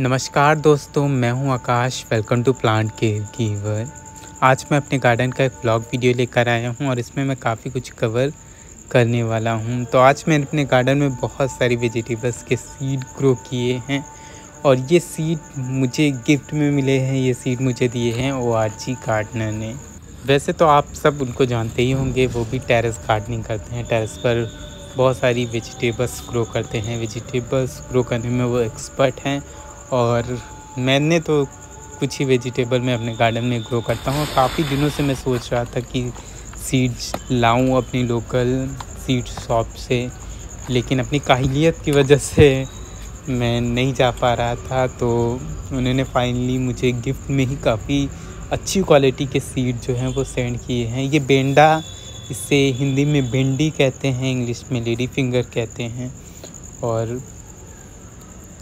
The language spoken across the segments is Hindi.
नमस्कार दोस्तों, मैं हूँ Akash. Welcome to plant care keyword आज मैं अपने गार्डन का एक ब्लॉग वीडियो लेकर आया हूँ और इसमें मैं काफ़ी कुछ कवर करने वाला हूँ। तो आज मैंने अपने गार्डन में बहुत सारी वेजिटेबल्स के सीड ग्रो किए हैं और ये सीड मुझे गिफ्ट में मिले हैं, ये सीड मुझे दिए हैं ओ आर जी गार्डनर ने। वैसे तो आप सब उनको जानते ही होंगे, वो भी टेरेस गार्डनिंग करते हैं। टेरेस पर बहुत सारी वेजिटेबल्स ग्रो करते हैं। वेजिटेबल्स ग्रो करने में वो एक्सपर्ट हैं और मैंने तो कुछ ही वेजिटेबल मैं अपने गार्डन में ग्रो करता हूँ। काफ़ी दिनों से मैं सोच रहा था कि सीड्स लाऊं अपनी लोकल सीड शॉप से, लेकिन अपनी काहलियत की वजह से मैं नहीं जा पा रहा था। तो उन्होंने फाइनली मुझे गिफ्ट में ही काफ़ी अच्छी क्वालिटी के सीड जो हैं वो सेंड किए हैं। ये बेंडा, इसे हिंदी में भिंडी कहते हैं, इंग्लिश में लेडी फिंगर कहते हैं। और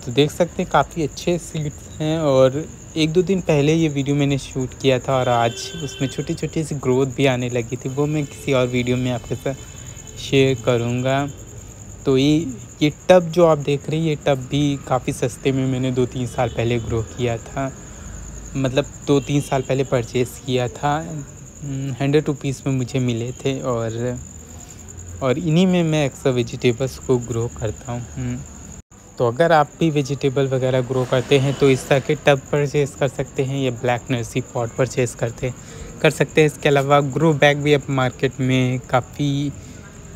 तो देख सकते हैं, काफ़ी अच्छे सीड्स हैं और एक दो दिन पहले ये वीडियो मैंने शूट किया था और आज उसमें छोटी छोटी सी ग्रोथ भी आने लगी थी, वो मैं किसी और वीडियो में आपके साथ शेयर करूँगा। तो ये ये टब जो आप देख रहे हैं, ये टब भी काफ़ी सस्ते में मैंने दो तीन साल पहले ग्रो किया था। मतलब दो तीन साल पहले परचेज़ किया था। हंड्रेड रुपीज़ में मुझे मिले थे और और इन्हीं में मैं अक्सर वेजिटेबल्स को ग्रो करता हूँ। तो अगर आप भी वेजिटेबल वगैरह ग्रो करते हैं तो इस तरह के टब परचेज़ कर सकते हैं या ब्लैक नर्सी पॉट परचेज़ करते कर सकते हैं, इसके अलावा ग्रो बैग भी अब मार्केट में काफ़ी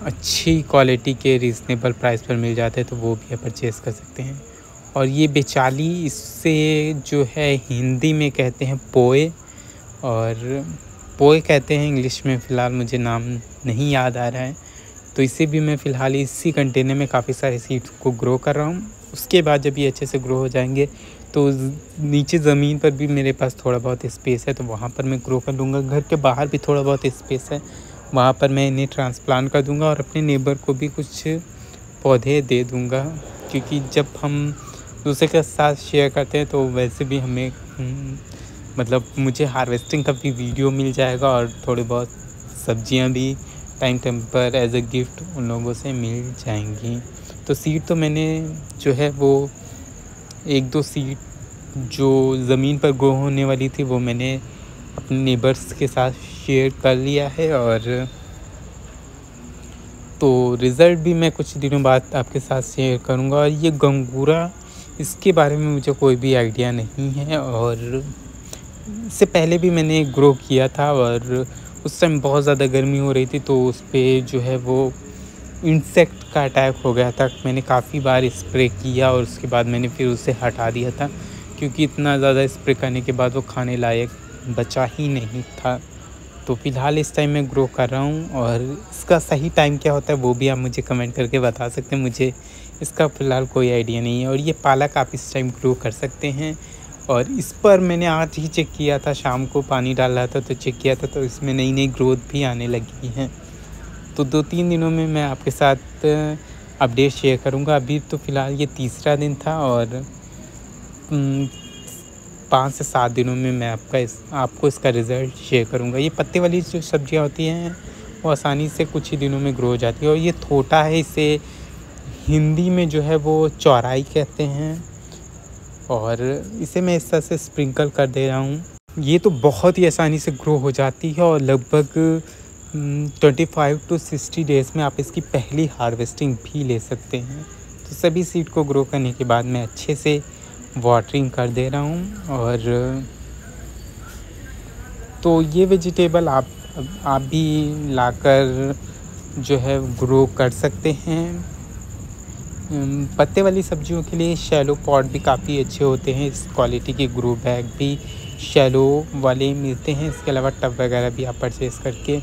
अच्छी क्वालिटी के रीज़नेबल प्राइस पर मिल जाते हैं तो वो भी आप परचेज़ कर सकते हैं। और ये बेचाली इससे जो है हिंदी में कहते हैं पोए, और पोए कहते हैं इंग्लिश में, फ़िलहाल मुझे नाम नहीं याद आ रहा है। तो इसे भी मैं फ़िलहाल इसी कंटेनर में काफ़ी सारे सीड्स को ग्रो कर रहा हूँ। उसके बाद जब ये अच्छे से ग्रो हो जाएँगे तो नीचे ज़मीन पर भी मेरे पास थोड़ा बहुत स्पेस है तो वहाँ पर मैं ग्रो कर लूँगा। घर के बाहर भी थोड़ा बहुत स्पेस है वहाँ पर मैं इन्हें ट्रांसप्लांट कर दूँगा और अपने नेबर को भी कुछ पौधे दे दूँगा। क्योंकि जब हम दूसरे के साथ शेयर करते हैं तो वैसे भी हमें हम्म, मतलब मुझे हार्वेस्टिंग का भी वीडियो मिल जाएगा और थोड़ी बहुत सब्ज़ियाँ भी टाइम टाइम पर एज अ गिफ्ट उन लोगों से मिल जाएँगी। तो सीट तो मैंने जो है वो एक दो सीट जो ज़मीन पर ग्रो होने वाली थी, वो मैंने अपने नेबर्स के साथ शेयर कर लिया है और तो रिज़ल्ट भी मैं कुछ दिनों बाद आपके साथ शेयर करूँगा। और ये गंगूरा, इसके बारे में मुझे कोई भी आइडिया नहीं है और इससे पहले भी मैंने ग्रो किया था और उस टाइम बहुत ज़्यादा गर्मी हो रही थी तो उस पर जो है वो इंसेक्ट का अटैक हो गया था। मैंने काफ़ी बार स्प्रे किया और उसके बाद मैंने फिर उसे हटा दिया था, क्योंकि इतना ज़्यादा स्प्रे करने के बाद वो खाने लायक बचा ही नहीं था। तो फ़िलहाल इस टाइम मैं ग्रो कर रहा हूँ और इसका सही टाइम क्या होता है वो भी आप मुझे कमेंट करके बता सकते हैं। मुझे इसका फ़िलहाल कोई आइडिया नहीं है और ये पालक आप इस टाइम ग्रो कर सकते हैं। और इस पर मैंने आज ही चेक किया था, शाम को पानी डाल रहा था तो चेक किया था तो इसमें नई नई ग्रोथ भी आने लगी हैं। तो दो तीन दिनों में मैं आपके साथ अपडेट शेयर करूँगा। अभी तो फ़िलहाल ये तीसरा दिन था और पाँच से सात दिनों में मैं आपका इस, आपको इसका रिज़ल्ट शेयर करूँगा। ये पत्ते वाली जो सब्ज़ियाँ होती हैं, वो आसानी से कुछ ही दिनों में ग्रो हो जाती है और ये थोटा है इसे हिंदी में जो है वो चौराई कहते हैं और इसे मैं इस तरह से स्प्रिंकल कर दे रहा हूँ। ये तो बहुत ही आसानी से ग्रो हो जाती है और लगभग twenty five to sixty days में आप इसकी पहली हार्वेस्टिंग भी ले सकते हैं। तो सभी सीड को ग्रो करने के बाद मैं अच्छे से वाटरिंग कर दे रहा हूँ और तो ये वेजिटेबल आप आप भी लाकर जो है ग्रो कर सकते हैं। पत्ते वाली सब्जियों के लिए शैलो पॉट भी काफ़ी अच्छे होते हैं, इस क्वालिटी के ग्रो बैग भी शैलो वाले मिलते हैं। इसके अलावा टब वगैरह भी आप परचेज़ करके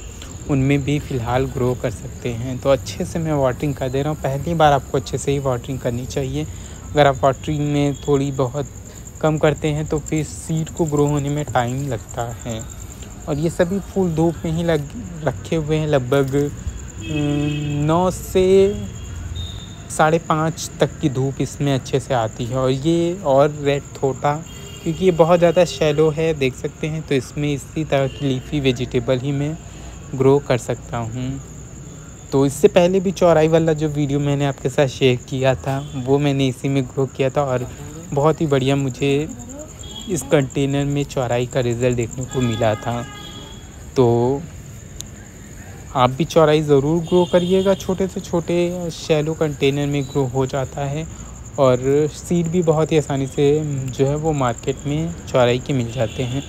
उनमें भी फ़िलहाल ग्रो कर सकते हैं। तो अच्छे से मैं वाटरिंग कर दे रहा हूँ। पहली बार आपको अच्छे से ही वाटरिंग करनी चाहिए। अगर आप वाटरिंग में थोड़ी बहुत कम करते हैं तो फिर सीड को ग्रो होने में टाइम लगता है। और ये सभी फूल धूप में ही लग, रखे हुए हैं लगभग नौ से साढ़े पाँच तक की धूप इसमें अच्छे से आती है। और ये और रेड थोटा, क्योंकि ये बहुत ज़्यादा शैलो है, देख सकते हैं। तो इसमें इसी तरह की लीफी वेजिटेबल ही मैं ग्रो कर सकता हूँ। तो इससे पहले भी चौराई वाला जो वीडियो मैंने आपके साथ शेयर किया था, वो मैंने इसी में ग्रो किया था और बहुत ही बढ़िया मुझे इस कंटेनर में चौड़ाई का रिज़ल्ट देखने को मिला था। तो आप भी चौड़ाई ज़रूर ग्रो करिएगा, छोटे से छोटे शैलो कंटेनर में ग्रो हो जाता है और सीड भी बहुत ही आसानी से जो है वो मार्केट में चौड़ाई के मिल जाते हैं।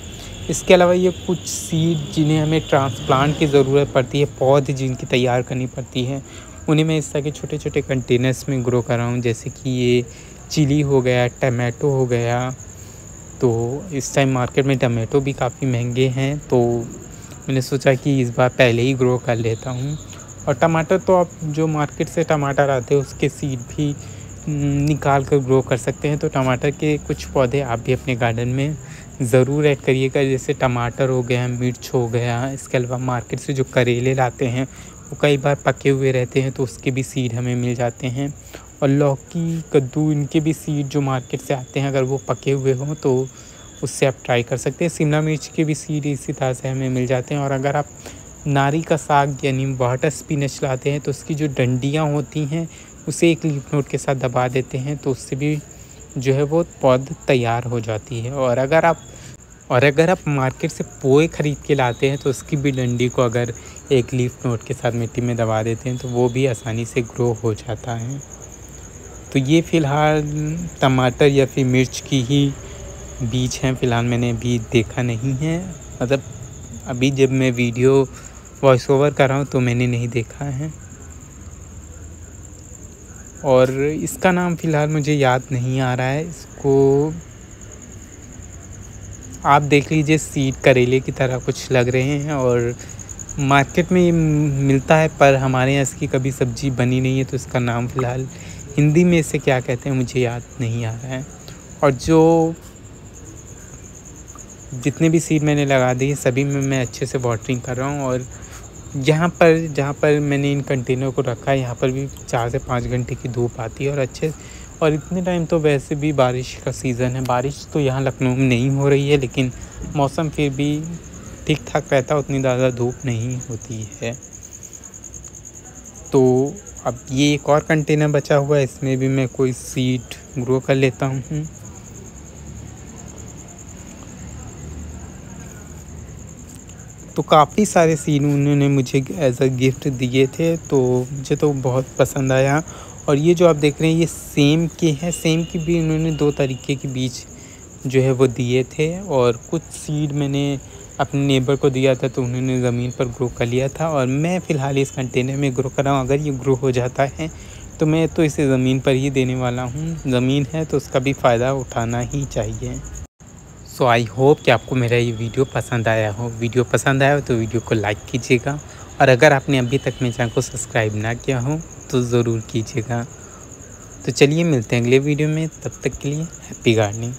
इसके अलावा ये कुछ सीड जिन्हें हमें ट्रांसप्लांट की ज़रूरत पड़ती है, पौधे जिनकी तैयार करनी पड़ती है, उन्हें मैं इस तरह के छोटे छोटे कंटेनर्स में ग्रो कर रहा हूँ जैसे कि ये चिली हो गया टमाटो हो गया तो इस टाइम मार्केट में टमाटो भी काफ़ी महँगे हैं तो मैंने सोचा कि इस बार पहले ही ग्रो कर लेता हूँ। और टमाटर तो आप जो मार्केट से टमाटर आते हैं, उसके सीड भी निकाल कर ग्रो कर सकते हैं तो टमाटर के कुछ पौधे आप भी अपने गार्डन में ज़रूर ऐड करिएगा, जैसे टमाटर हो गया, मिर्च हो गया, इसके अलावा मार्केट से जो करेले लाते हैं, वो कई बार पके हुए रहते हैं तो उसके भी सीड हमें मिल जाते हैं। और लौकी, कद्दू, इनके भी सीड जो मार्केट से आते हैं, अगर वो पके हुए हों तो उससे आप ट्राई कर सकते हैं। शिमला मिर्च के भी सीड इसी तरह से हमें मिल जाते हैं, और अगर आप नारी का साग, यानी वाटर स्पिनच लाते हैं तो उसकी जो डंडियाँ होती हैं, उसे एक लीफ नोट के साथ दबा देते हैं तो उससे भी जो है वो पौध तैयार हो जाती है। और अगर आप, और अगर आप मार्केट से पोए ख़रीद के लाते हैं तो उसकी भी डंडी को अगर एक लीफ नोट के साथ मिट्टी में दबा देते हैं तो वो भी आसानी से ग्रो हो जाता है। तो ये फ़िलहाल टमाटर या फिर मिर्च की ही बीज हैं। फ़िलहाल मैंने अभी देखा नहीं है। मतलब अभी जब मैं वीडियो वॉइस ओवर कर रहा हूँ तो मैंने नहीं देखा है। और इसका नाम फ़िलहाल मुझे याद नहीं आ रहा है। इसको आप देख लीजिए सीड करेले की तरह कुछ लग रहे हैं और मार्केट में ये मिलता है, पर हमारे यहाँ इसकी कभी सब्ज़ी बनी नहीं है तो इसका नाम फ़िलहाल हिंदी में इसे क्या कहते हैं, मुझे याद नहीं आ रहा है। और जो जितने भी सीड मैंने लगा दी सभी में मैं अच्छे से वाटरिंग कर रहा हूँ और यहाँ पर, जहाँ पर मैंने इन कंटेनर को रखा है, यहाँ पर भी चार से पाँच घंटे की धूप आती है और अच्छे और इतने टाइम तो वैसे भी बारिश का सीज़न है। बारिश तो यहाँ लखनऊ में नहीं हो रही है, लेकिन मौसम फिर भी ठीक ठाक रहता उतनी ज़्यादा धूप नहीं होती है। तो अब ये एक और कंटेनर बचा हुआ है, इसमें भी मैं कोई सीड ग्रो कर लेता हूँ। तो काफ़ी सारे सीन उन्होंने मुझे एज अ गिफ्ट दिए थे तो मुझे तो बहुत पसंद आया। और ये जो आप देख रहे हैं, ये सेम के हैं सेम की भी उन्होंने दो तरीके के बीज जो है वो दिए थे। और कुछ सीड मैंने अपने नेबर को दिया था तो उन्होंने ज़मीन पर ग्रो कर लिया था। और मैं फ़िलहाल इस कंटेनर में ग्रो कर रहा हूँ। अगर ये ग्रो हो जाता है तो मैं तो इसे ज़मीन पर ही देने वाला हूँ। ज़मीन है तो उसका भी फ़ायदा उठाना ही चाहिए। सो आई होप कि आपको मेरा ये वीडियो पसंद आया हो। वीडियो पसंद आया हो तो वीडियो को लाइक कीजिएगा। और अगर आपने अभी तक मेरे चैनल को सब्सक्राइब ना किया हो तो ज़रूर कीजिएगा। तो चलिए मिलते हैं अगले वीडियो में। तब तक के लिए हैप्पी गार्डनिंग